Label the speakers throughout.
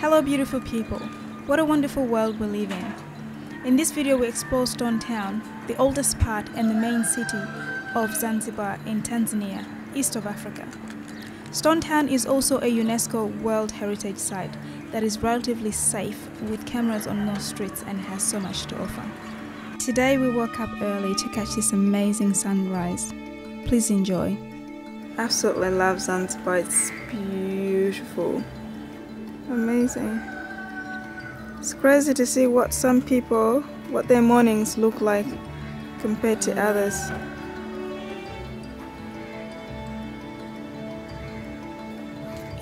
Speaker 1: Hello beautiful people, what a wonderful world we live in. In this video we explore Stone Town, the oldest part and the main city of Zanzibar in Tanzania, east of Africa. Stone Town is also a UNESCO World Heritage Site that is relatively safe with cameras on most streets and has so much to offer. Today we woke up early to catch this amazing sunrise. Please enjoy. Absolutely love Zanzibar, it's beautiful. Amazing. It's crazy to see what some people, what their mornings look like compared to others.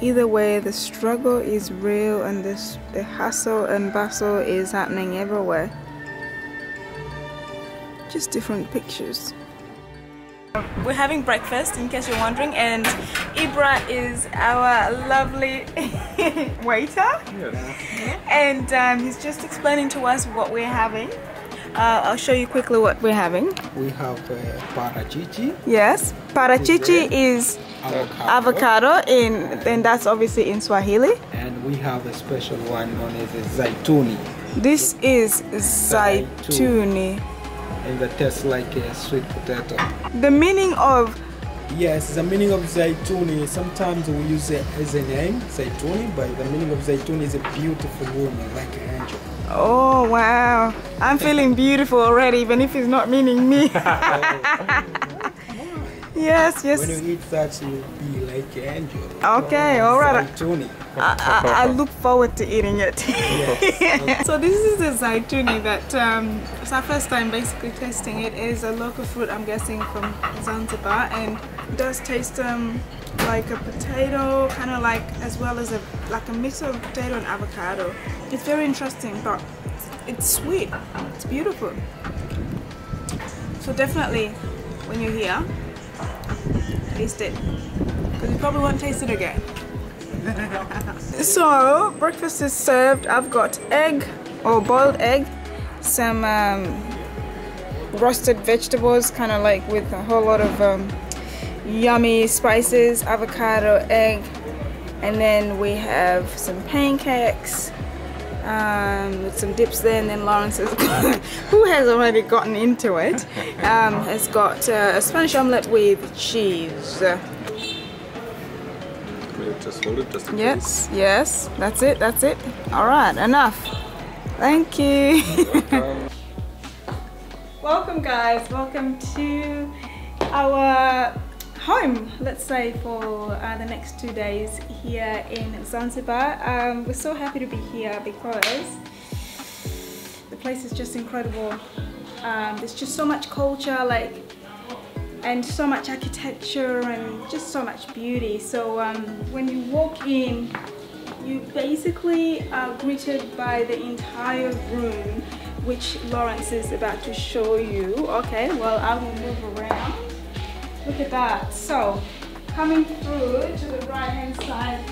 Speaker 1: Either way, the struggle is real and this, the hustle and bustle is happening everywhere. Just different pictures. We're having breakfast, in case you're wondering, and Ibra is our lovely waiter.
Speaker 2: Yes.
Speaker 1: And um, he's just explaining to us what we're having. Uh, I'll show you quickly what we're having.
Speaker 2: We have uh, parachichi,
Speaker 1: Yes, parachichi is
Speaker 2: avocado,
Speaker 1: avocado in, and that's obviously in Swahili.
Speaker 2: and we have a special one known as a zaituni,
Speaker 1: This is zaituni.
Speaker 2: And that tastes like a sweet potato.
Speaker 1: The meaning of
Speaker 2: Yes, the meaning of zaituni, sometimes we use it as a name, zaituni, but the meaning of zaituni is a beautiful woman, like an angel.
Speaker 1: oh wow, I'm feeling beautiful already, even if it's not meaning me. yes, yes.
Speaker 2: When you eat that, you'll be like an angel.
Speaker 1: Okay, all right.
Speaker 2: Zaituni.
Speaker 1: I, I, I look forward to eating it.
Speaker 2: Yes.
Speaker 1: so this is the zaituni that um, it's our first time basically tasting it. It is a local fruit I'm guessing from Zanzibar and it does taste um, like a potato, kind of like as well as a like a mix of potato and avocado. It's very interesting, but it's sweet. It's beautiful. So definitely, when you're here, taste it because you probably won't taste it again. So breakfast is served. I've got egg or boiled egg, some um, roasted vegetables, kind of like with a whole lot of um, yummy spices, avocado, egg, and then we have some pancakes um, with some dips there. And then Lawrence has got, who has already gotten into it, um, has got uh, a Spanish omelette with cheese.
Speaker 3: Just hold it just
Speaker 1: Yes, yes, that's it, that's it. All right, enough. Thank you.
Speaker 3: case? Um,
Speaker 1: welcome, guys. Welcome to our home, let's say, for uh, the next two days here in Zanzibar. Um, we're so happy to be here because the place is just incredible. Um, there's just so much culture, like and so much architecture and just so much beauty. So um, when you walk in, you basically are greeted by the entire room, which Lawrence is about to show you. Okay, well I will move around. Look at that. So coming through to the right hand side,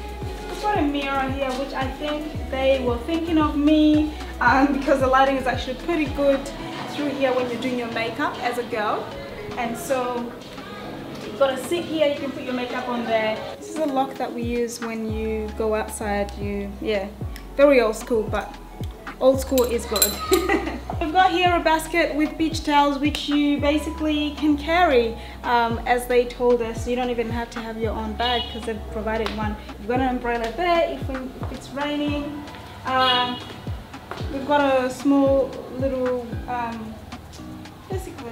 Speaker 1: we've got a mirror here, which I think they were thinking of me um, because the lighting is actually pretty good through here when you're doing your makeup as a girl. And so you've got a seat here, you can put your makeup on there. This is a lock that we use when you go outside. You, yeah, very old school, but old school is good. We've got here a basket with beach towels which you basically can carry um, as they told us. You don't even have to have your own bag because they've provided one. You've got an umbrella there if, when, if it's raining. Um, we've got a small little um,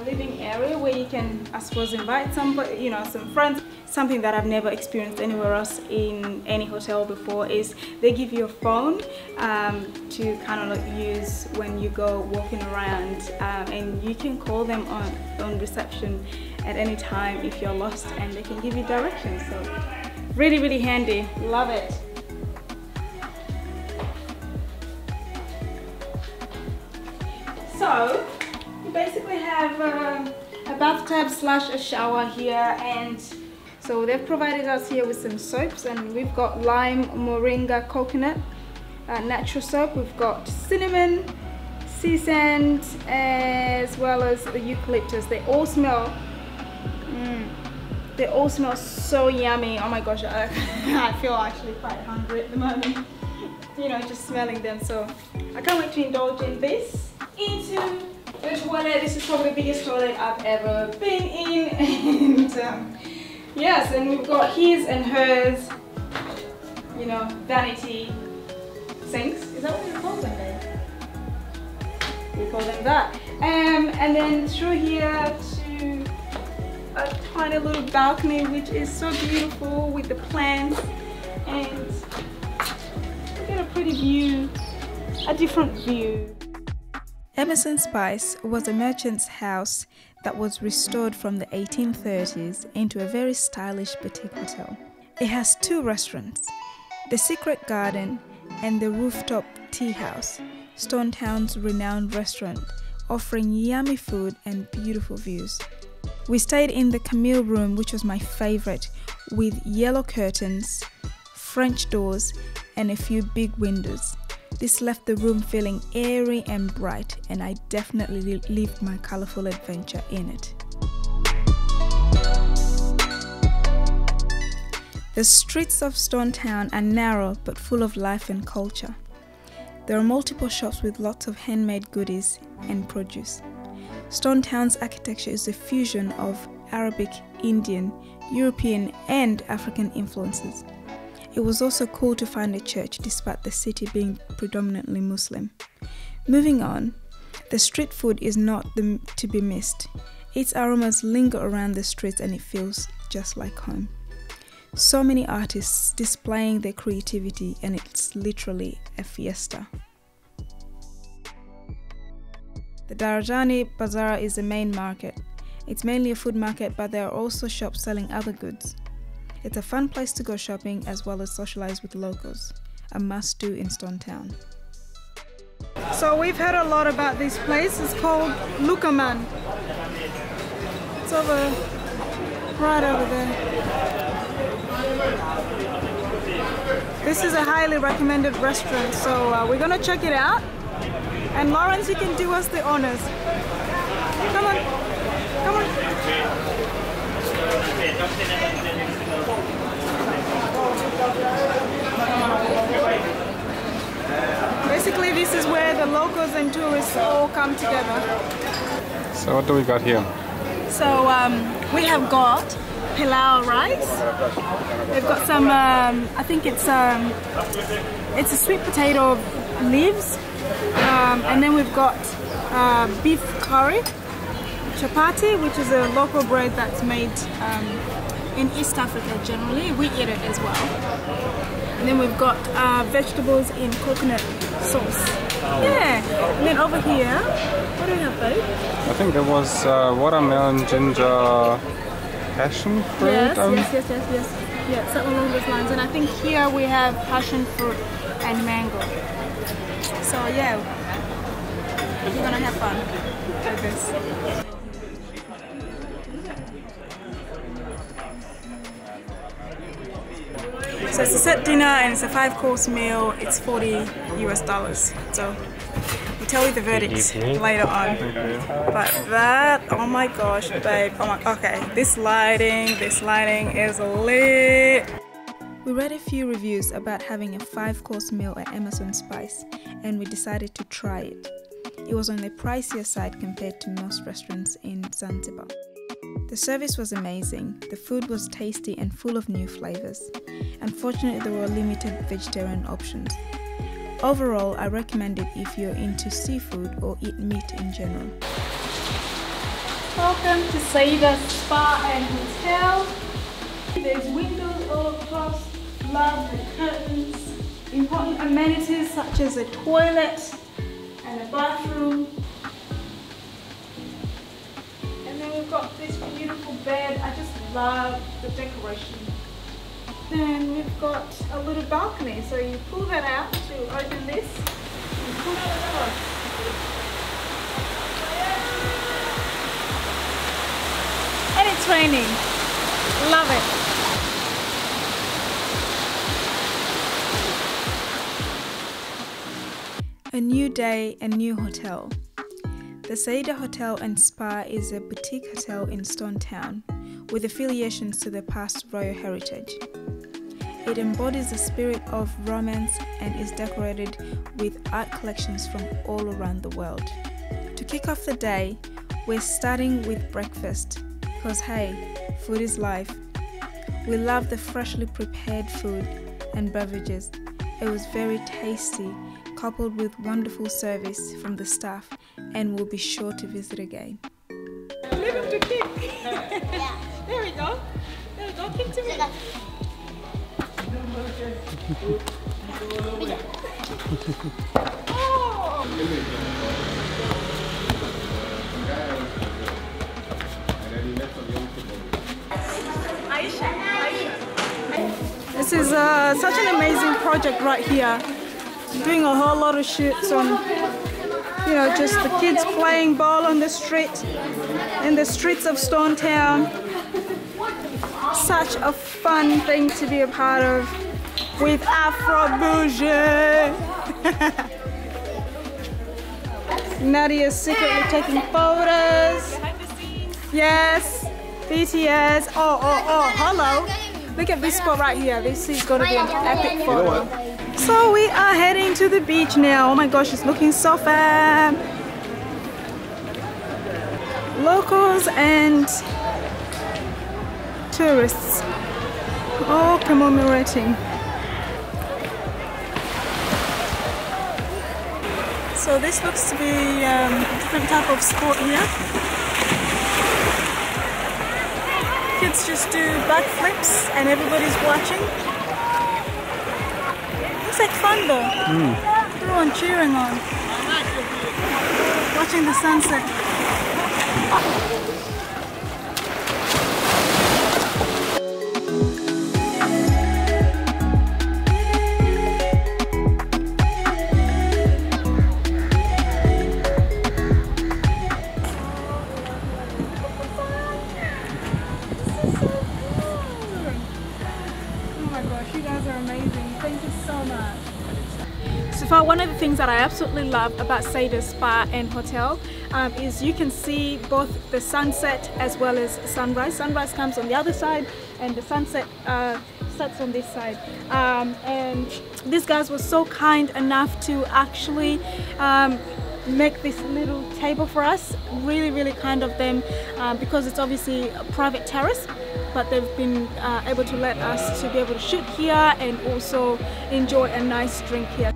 Speaker 1: living area where you can I suppose invite somebody you know some friends. Something that I've never experienced anywhere else in any hotel before is they give you a phone um, to kind of like use when you go walking around um, and you can call them on, on reception at any time if you're lost and they can give you directions. So really really handy. Love it. So basically have um, a bathtub slash a shower here and so they've provided us here with some soaps and we've got lime moringa coconut uh, natural soap we've got cinnamon sea sand as well as the eucalyptus they all smell mm, they all smell so yummy oh my gosh I, I feel actually quite hungry at the moment you know, just smelling them. So I can't wait to indulge in this. Into the toilet. This is probably the biggest toilet I've ever been in. and um, yes, and we've got his and hers, you know, vanity sinks. Is that what you call them, babe? We call them that. Um, and then through here to a tiny little balcony which is so beautiful with the plants and we get a pretty view, a different view. Emerson Spice was a merchant's house that was restored from the 1830s into a very stylish boutique hotel. It has two restaurants, the Secret Garden and the Rooftop Tea House, Stone Town's renowned restaurant, offering yummy food and beautiful views. We stayed in the Camille room, which was my favorite, with yellow curtains, French doors, and a few big windows. This left the room feeling airy and bright, and I definitely lived my colorful adventure in it. The streets of Stone Town are narrow but full of life and culture. There are multiple shops with lots of handmade goodies and produce. Stone Town's architecture is a fusion of Arabic, Indian, European, and African influences. It was also cool to find a church despite the city being predominantly Muslim. Moving on, the street food is not the, to be missed. Its aromas linger around the streets and it feels just like home. So many artists displaying their creativity, and it's literally a fiesta. The Darajani Bazaar is the main market. It's mainly a food market, but there are also shops selling other goods. It's a fun place to go shopping as well as socialize with locals. A must do in Stone Town. So we've heard a lot about this place. It's called Lukmaan. It's over right over there. This is a highly recommended restaurant, so uh, we're gonna check it out. And Lawrence, you can do us the honors. Come on. Come on. Basically, this is where the locals and tourists all come together.
Speaker 3: So what do we got here?
Speaker 1: So um, we have got pilau rice. They've got some, um, I think it's um, it's a sweet potato leaves um, and then we've got uh, beef curry, chapati, which is a local bread that's made um, in East Africa generally. We eat it as well. And then we've got uh, vegetables in coconut sauce. Yeah. And then over here, what do we have, babe?
Speaker 3: I think there was uh, watermelon, ginger, passion fruit.
Speaker 1: Yes,
Speaker 3: um,
Speaker 1: yes, yes, yes, yes. Yeah, something along those lines. And I think here we have passion fruit and mango. So yeah, we're gonna have fun with this. So it's a set dinner and it's a five course meal. It's 40 US dollars. So we'll tell you the verdict later on. But that, oh my gosh, babe. Oh my, okay. This lighting, this lighting is lit. We read a few reviews about having a five course meal at Emerson Spice and we decided to try it. It was on the pricier side compared to most restaurants in Zanzibar. The service was amazing, the food was tasty and full of new flavors. Unfortunately, there were limited vegetarian options. Overall, I recommend it if you're into seafood or eat meat in general. Welcome to Seyyida Spa and Hotel. There's windows all across, love the curtains, important amenities such as a toilet and a bathroom. And then we've got this beautiful bed. I just love the decoration. Then we've got a little balcony. So you pull that out to open this and pull it across. And it's raining. Love it. A new day, a new hotel. The Seyyida Hotel and Spa is a boutique hotel in Stone Town with affiliations to the past royal heritage. It embodies the spirit of romance and is decorated with art collections from all around the world. To kick off the day, we're starting with breakfast because hey, food is life. We love the freshly prepared food and beverages. It was very tasty, coupled with wonderful service from the staff, and we'll be sure to visit again. Leave him to kick.
Speaker 4: Yeah.
Speaker 1: There we go. There we go. Kick to me. Oh. This is uh, such an amazing project right here. Doing a whole lot of shoots on, you know, just the kids playing ball on the street, in the streets of Stone Town. Such a fun thing to be a part of with Afro Bougie. Is secretly taking photos. Yes, BTS. Oh, oh, oh, hello. Look at this spot right here. This is going to be an epic photo. So we are heading to the beach now. Oh my gosh, it's looking so fab. Locals and tourists all commemorating. So this looks to be um, a different type of sport here. Kids just do backflips and everybody's watching. Looks like fun though. Hmm. Everyone cheering on. Watching the sunset. One of the things that I absolutely love about Seyyida Spa and Hotel um, is you can see both the sunset as well as sunrise. Sunrise comes on the other side and the sunset uh, sets on this side. Um, and these guys were so kind enough to actually um, make this little table for us. Really, really kind of them um, because it's obviously a private terrace but they've been uh, able to let us to be able to shoot here and also enjoy a nice drink here.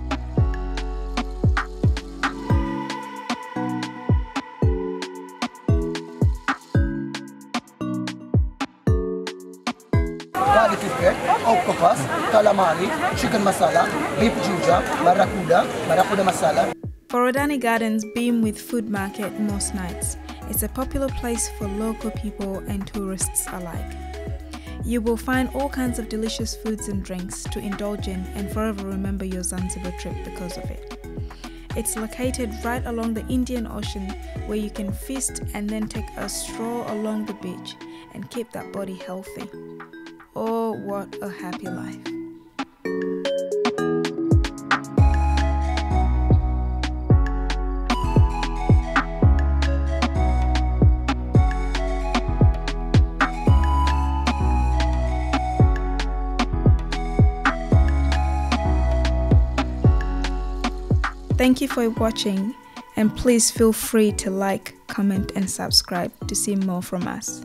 Speaker 5: Octopus, calamari, chicken masala, beef ginger, barracuda, barracuda masala.
Speaker 1: Forodani Gardens beam with food market most nights. It's a popular place for local people and tourists alike. You will find all kinds of delicious foods and drinks to indulge in and forever remember your Zanzibar trip because of it. It's located right along the Indian Ocean where you can feast and then take a stroll along the beach and keep that body healthy. Oh, what a happy life! Thank you for watching and please feel free to like, comment and subscribe to see more from us.